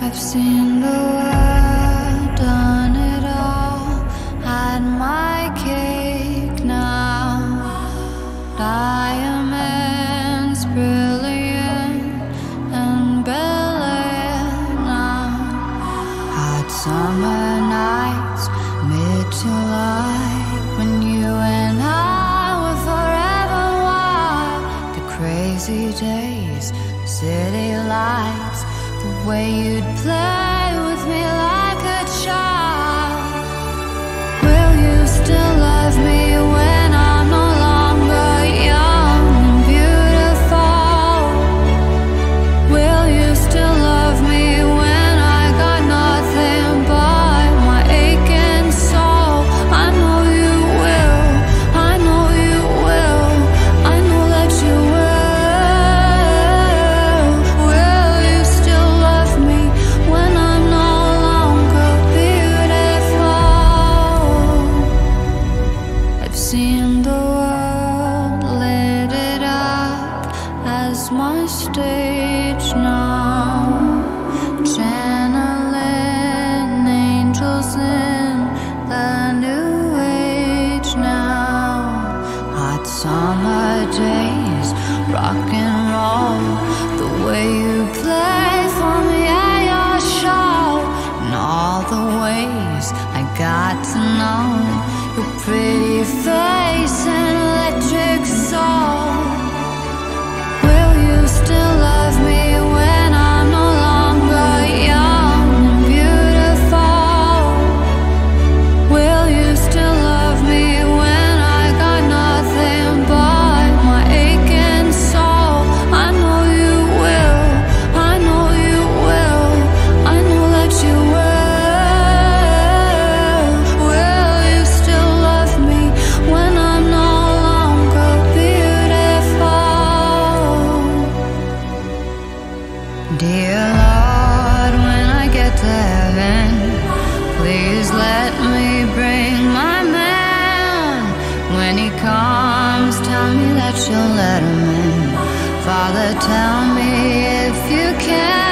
I've seen the world, done it all, had my cake now. Diamonds brilliant and now. Hot summer nights, mid July, when you and I were forever wild. The crazy days, city lights, the way you'd play with me stage now. Channeling angels in the new age now. Hot summer days, rock and roll. The way you play for me at your show. And all the ways I got to know your pretty face Dear Lord, when I get to heaven, please let me bring my man. When he comes, tell me that you'll let him in. Father, tell me if you can.